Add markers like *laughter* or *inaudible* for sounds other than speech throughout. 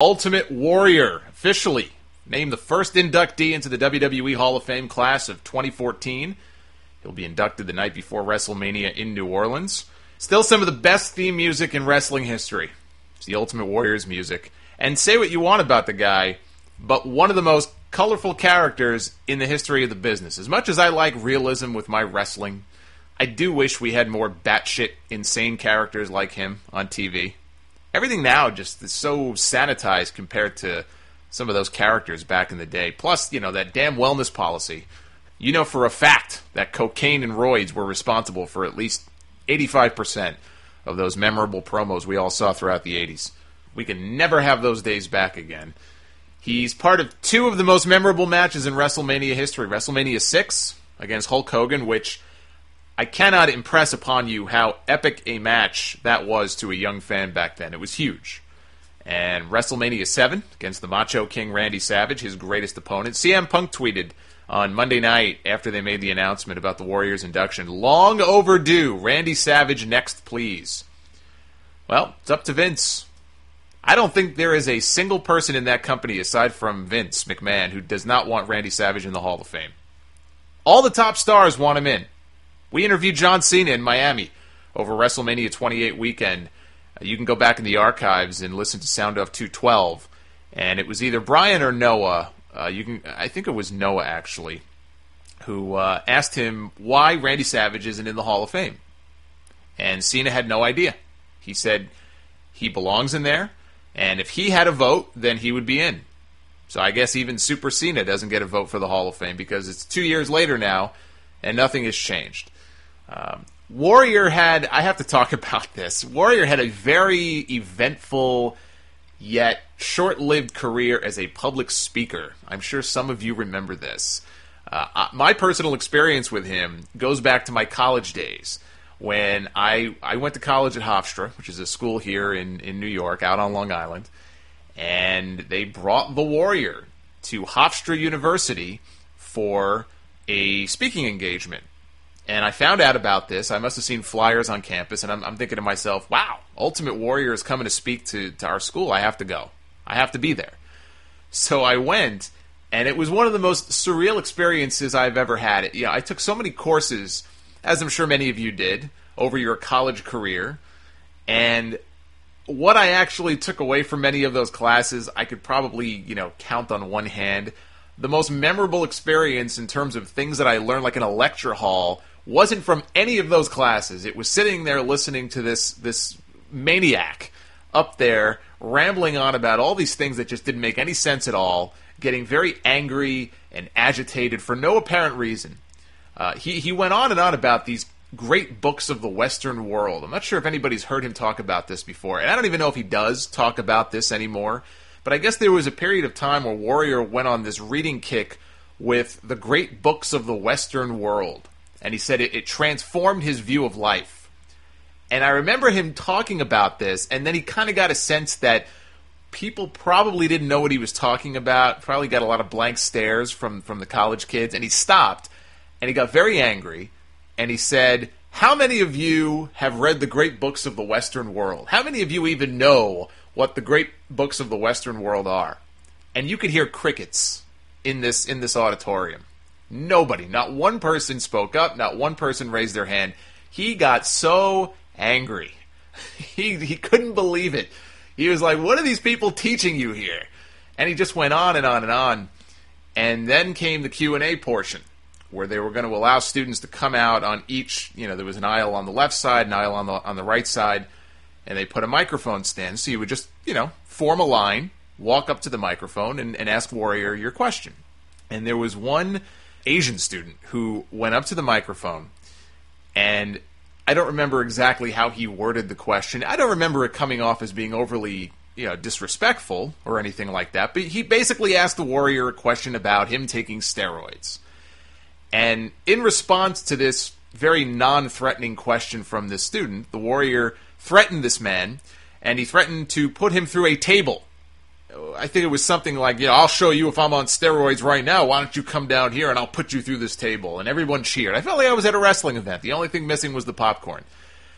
Ultimate Warrior, officially named the first inductee into the WWE Hall of Fame class of 2014. He'll be inducted the night before WrestleMania in New Orleans. Still some of the best theme music in wrestling history. It's the Ultimate Warrior's music. And say what you want about the guy, but one of the most colorful characters in the history of the business. As much as I like realism with my wrestling, I do wish we had more batshit insane characters like him on TV. Everything now just is so sanitized compared to some of those characters back in the day. Plus, you know, that damn wellness policy. You know for a fact that cocaine and roids were responsible for at least 85% of those memorable promos we all saw throughout the 80s. We can never have those days back again. He's part of two of the most memorable matches in WrestleMania history WrestleMania 6 against Hulk Hogan, which I cannot impress upon you how epic a match that was to a young fan back then. It was huge. And WrestleMania 7 against the Macho King Randy Savage, his greatest opponent. CM Punk tweeted on Monday night after they made the announcement about the Warriors induction long overdue. Randy Savage next, please. Well, it's up to Vince. I don't think there is a single person in that company aside from Vince McMahon who does not want Randy Savage in the Hall of Fame. All the top stars want him in. We interviewed John Cena in Miami over WrestleMania 28 weekend. You can go back in the archives and listen to Sound Off 212, and it was either Brian or Noah. Uh, you can, I think it was Noah actually, who uh, asked him why Randy Savage isn't in the Hall of Fame, and Cena had no idea. He said he belongs in there, and if he had a vote, then he would be in. So I guess even Super Cena doesn't get a vote for the Hall of Fame because it's two years later now, and nothing has changed. Um, Warrior had, I have to talk *laughs* about this. Warrior had a very eventful yet short lived career as a public speaker. I'm sure some of you remember this. Uh, my personal experience with him goes back to my college days when I, I went to college at Hofstra, which is a school here in, in New York, out on Long Island, and they brought the Warrior to Hofstra University for a speaking engagement. And I found out about this. I must have seen flyers on campus, and I'm, I'm thinking to myself, wow, Ultimate Warrior is coming to speak to, to our school. I have to go. I have to be there. So I went, and it was one of the most surreal experiences I've ever had. It, you know, I took so many courses, as I'm sure many of you did, over your college career. And what I actually took away from many of those classes, I could probably, you know, count on one hand. The most memorable experience in terms of things that I learned, like in a lecture hall, wasn't from any of those classes. It was sitting there listening to this this maniac up there rambling on about all these things that just didn't make any sense at all, getting very angry and agitated for no apparent reason. Uh, he he went on and on about these great books of the Western world. I'm not sure if anybody's heard him talk about this before, and I don't even know if he does talk about this anymore. But I guess there was a period of time where Warrior went on this reading kick with the great books of the Western world and he said it, it transformed his view of life. And I remember him talking about this, and then he kind of got a sense that people probably didn't know what he was talking about. Probably got a lot of blank stares from from the college kids, and he stopped, and he got very angry, and he said, "How many of you have read the great books of the Western world? How many of you even know what the great books of the Western world are?" And you could hear crickets in this in this auditorium. Nobody, not one person spoke up, not one person raised their hand. He got so angry. *laughs* He he couldn't believe it. He was like, "What are these people teaching you here?" And he just went on and on and on. And then came the Q&A portion where they were going to allow students to come out on each, you know, there was an aisle on the left side, an aisle on the on the right side, and they put a microphone stand so you would just, you know, form a line, walk up to the microphone and, and ask Warrior your question. And there was one Asian student who went up to the microphone and I don't remember exactly how he worded the question. I don't remember it coming off as being overly, you know, disrespectful or anything like that. But he basically asked the warrior a question about him taking steroids. And in response to this very non-threatening question from this student, the warrior threatened this man and he threatened to put him through a table I think it was something like, you know, I'll show you if I'm on steroids right now. Why don't you come down here and I'll put you through this table? And everyone cheered. I felt like I was at a wrestling event. The only thing missing was the popcorn.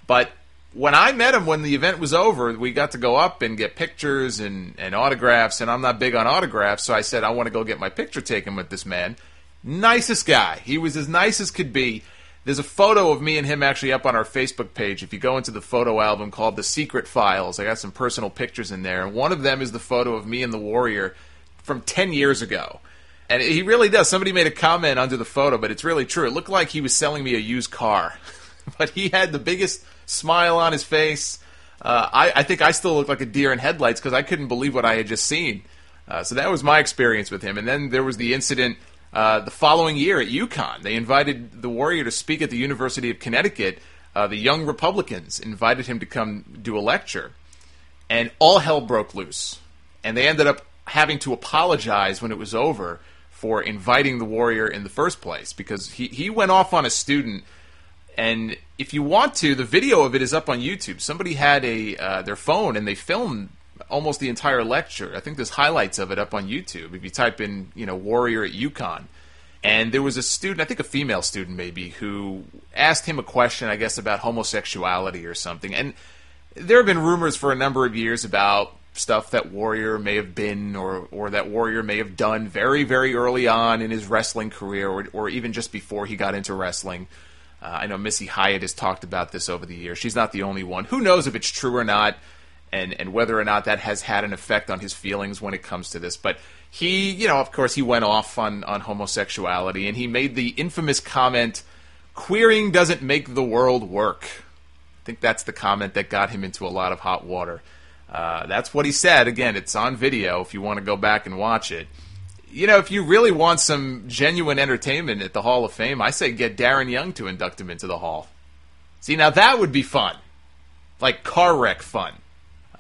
But when I met him when the event was over, we got to go up and get pictures and, and autographs, and I'm not big on autographs, so I said I want to go get my picture taken with this man. Nicest guy. He was as nice as could be. There's a photo of me and him actually up on our Facebook page. If you go into the photo album called The Secret Files, I got some personal pictures in there. And one of them is the photo of me and the Warrior from 10 years ago. And he really does. Somebody made a comment under the photo, but it's really true. It looked like he was selling me a used car. *laughs* but he had the biggest smile on his face. Uh, I, I, think I still look like a deer in headlights because I couldn't believe what I had just seen. Uh, so that was my experience with him. And then there was the incident uh, the following year at UConn. They invited the Warrior to speak at the University of Connecticut. Uh, the Young Republicans invited him to come do a lecture, and all hell broke loose. And they ended up having to apologize when it was over for inviting the Warrior in the first place because he, he went off on a student and if you want to, the video of it is up on YouTube. Somebody had a uh, their phone and they filmed almost the entire lecture. I think there's highlights of it up on YouTube. If you type in, you know, Warrior at UConn, and there was a student, I think a female student maybe, who asked him a question, I guess, about homosexuality or something. And there have been rumors for a number of years about stuff that Warrior may have been or or that Warrior may have done very very early on in his wrestling career or or even just before he got into wrestling. Uh, I know Missy Hyatt has talked about this over the years. She's not the only one. Who knows if it's true or not, and and whether or not that has had an effect on his feelings when it comes to this. But he, you know, of course, he went off on on homosexuality, and he made the infamous comment, "Queering doesn't make the world work." I think that's the comment that got him into a lot of hot water. Uh, that's what he said. Again, it's on video if you want to go back and watch it you know, if you really want some genuine entertainment at the Hall of Fame, I say get Darren Young to induct him into the Hall. See, now that would be fun. Like car wreck fun.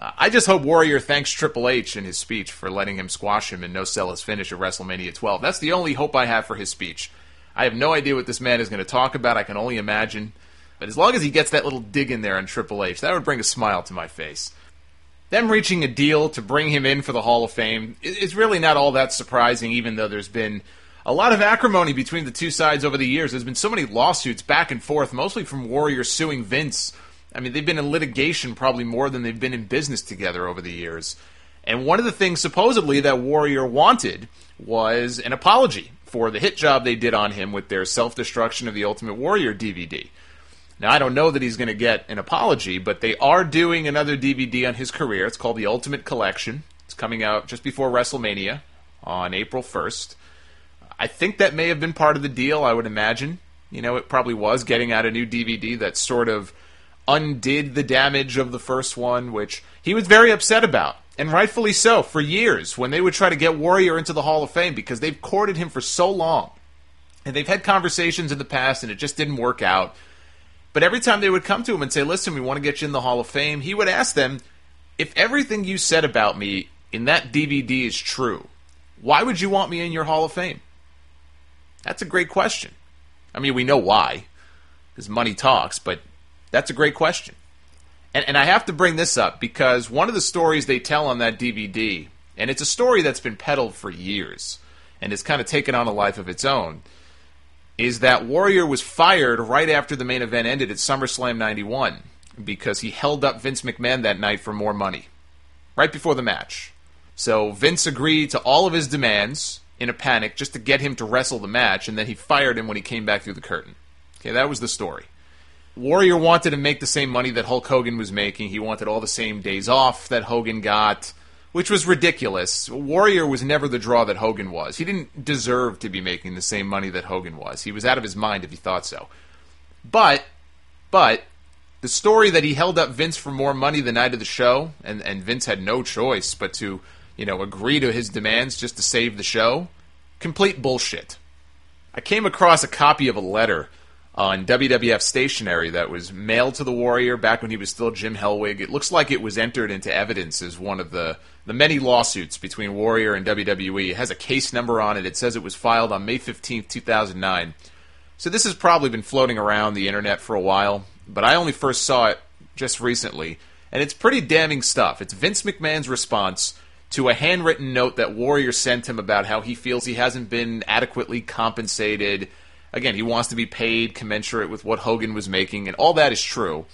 Uh, I just hope Warrior thanks Triple H in his speech for letting him squash him and no sell his finish at WrestleMania 12. That's the only hope I have for his speech. I have no idea what this man is going to talk about. I can only imagine. But as long as he gets that little dig in there on Triple H, that would bring a smile to my face them reaching a deal to bring him in for the Hall of Fame is really not all that surprising, even though there's been a lot of acrimony between the two sides over the years. There's been so many lawsuits back and forth, mostly from Warrior suing Vince. I mean, they've been in litigation probably more than they've been in business together over the years. And one of the things supposedly that Warrior wanted was an apology for the hit job they did on him with their self destruction of the Ultimate Warrior DVD. Now, I don't know that he's going to get an apology, but they are doing another DVD on his career. It's called The Ultimate Collection. It's coming out just before WrestleMania on April 1st. I think that may have been part of the deal, I would imagine. You know, it probably was getting out a new DVD that sort of undid the damage of the first one, which he was very upset about. And rightfully so, for years, when they would try to get Warrior into the Hall of Fame because they've courted him for so long. And they've had conversations in the past and it just didn't work out. But every time they would come to him and say, listen, we want to get you in the Hall of Fame, he would ask them, if everything you said about me in that DVD is true, why would you want me in your Hall of Fame? That's a great question. I mean, we know why, because money talks, but that's a great question. And, and I have to bring this up because one of the stories they tell on that DVD, and it's a story that's been peddled for years and has kind of taken on a life of its own is that Warrior was fired right after the main event ended at SummerSlam 91 because he held up Vince McMahon that night for more money right before the match. So Vince agreed to all of his demands in a panic just to get him to wrestle the match, and then he fired him when he came back through the curtain. Okay, that was the story. Warrior wanted to make the same money that Hulk Hogan was making. He wanted all the same days off that Hogan got which was ridiculous. Warrior was never the draw that Hogan was. He didn't deserve to be making the same money that Hogan was. He was out of his mind if he thought so. But, but, the story that he held up Vince for more money the night of the show, and, and Vince had no choice but to, you know, agree to his demands just to save the show, complete bullshit. I came across a copy of a letter on WWF stationery that was mailed to the Warrior back when he was still Jim Hellwig. It looks like it was entered into evidence as one of the, the many lawsuits between Warrior and WWE. It has a case number on it. It says it was filed on May 15th, 2009. So this has probably been floating around the internet for a while, but I only first saw it just recently, and it's pretty damning stuff. It's Vince McMahon's response to a handwritten note that Warrior sent him about how he feels he hasn't been adequately compensated – again, he wants to be paid commensurate with what Hogan was making, and all that is true.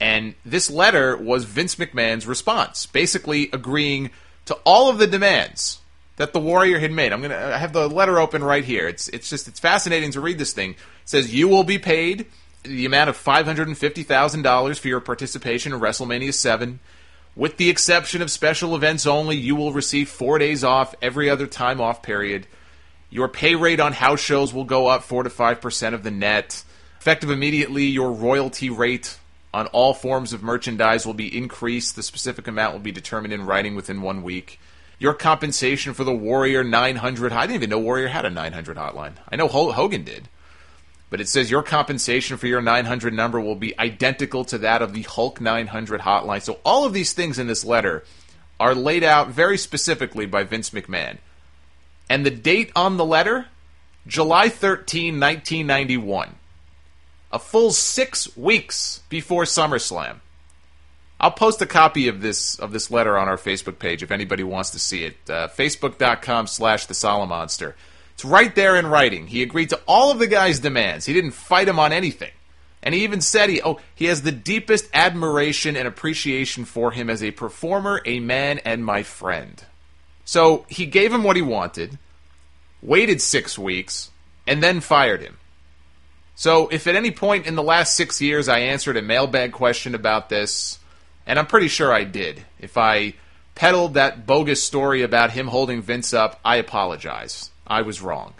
And this letter was Vince McMahon's response, basically agreeing to all of the demands that the Warrior had made. I'm gonna I have the letter open right here. It's it's just it's fascinating to read this thing. It says you will be paid the amount of five hundred and fifty thousand dollars for your participation in WrestleMania seven. With the exception of special events only, you will receive four days off every other time off period. Your pay rate on house shows will go up four to five percent of the net. Effective immediately, your royalty rate on all forms of merchandise will be increased. The specific amount will be determined in writing within one week. Your compensation for the Warrior 900. I didn't even know Warrior had a 900 hotline. I know Hogan did. But it says your compensation for your 900 number will be identical to that of the Hulk 900 hotline. So all of these things in this letter are laid out very specifically by Vince McMahon. And the date on the letter? July 13, 1991. A full six weeks before SummerSlam. I'll post a copy of this of this letter on our Facebook page if anybody wants to see it. Uh, Facebook.com slash the Solomonster. It's right there in writing. He agreed to all of the guy's demands. He didn't fight him on anything. And he even said he oh he has the deepest admiration and appreciation for him as a performer, a man, and my friend. So he gave him what he wanted, waited six weeks, and then fired him. So if at any point in the last six years I answered a mailbag question about this, and I'm pretty sure I did, if I peddled that bogus story about him holding Vince up, I apologize. I was wrong.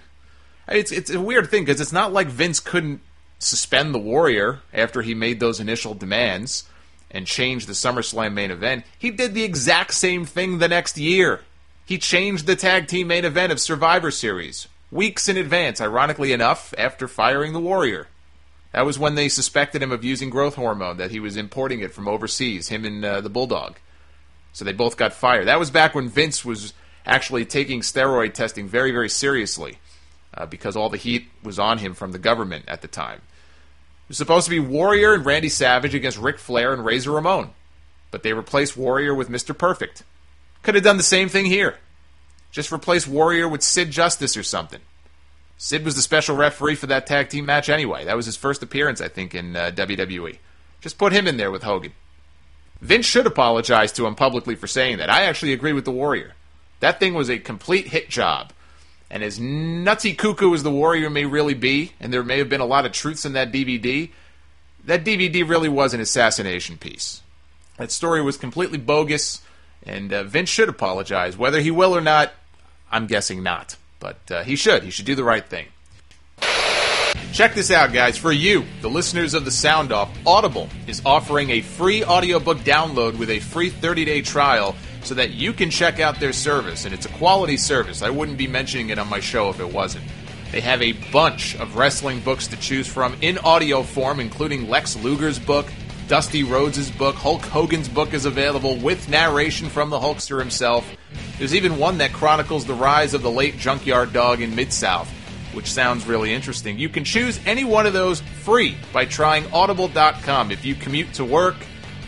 It's it's a weird thing because it's not like Vince couldn't suspend the Warrior after he made those initial demands and change the SummerSlam main event. He did the exact same thing the next year. He changed the tag team main event of Survivor Series weeks in advance, ironically enough, after firing the Warrior. That was when they suspected him of using growth hormone, that he was importing it from overseas, him and uh, the Bulldog. So they both got fired. That was back when Vince was actually taking steroid testing very, very seriously uh, because all the heat was on him from the government at the time. It was supposed to be Warrior and Randy Savage against Ric Flair and Razor Ramon, but they replaced Warrior with Mr. Perfect. Could have done the same thing here. Just replace Warrior with Sid Justice or something. Sid was the special referee for that tag team match anyway. That was his first appearance, I think, in uh, WWE. Just put him in there with Hogan. Vince should apologize to him publicly for saying that. I actually agree with the Warrior. That thing was a complete hit job. And as nutsy cuckoo as the Warrior may really be, and there may have been a lot of truths in that DVD, that DVD really was an assassination piece. That story was completely bogus, and uh, Vince should apologize. Whether he will or not, I'm guessing not. But uh, he should. He should do the right thing. Check this out, guys. For you, the listeners of the Sound Off, Audible is offering a free audiobook download with a free 30 day trial so that you can check out their service. And it's a quality service. I wouldn't be mentioning it on my show if it wasn't. They have a bunch of wrestling books to choose from in audio form, including Lex Luger's book, Dusty Rhodes' book, Hulk Hogan's book is available with narration from the Hulkster himself. There's even one that chronicles the rise of the late Junkyard Dog in Mid South, which sounds really interesting. You can choose any one of those free by trying audible.com. If you commute to work,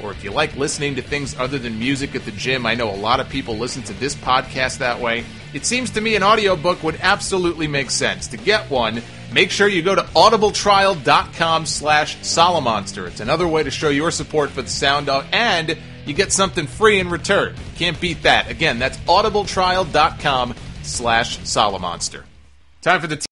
or if you like listening to things other than music at the gym, I know a lot of people listen to this podcast that way. It seems to me an audiobook would absolutely make sense. To get one, make sure you go to audibletrial.com slash Solomonster. It's another way to show your support for the Sound Dog, and you get something free in return. Can't beat that. Again, that's audibletrial.com slash Solomonster. Time for the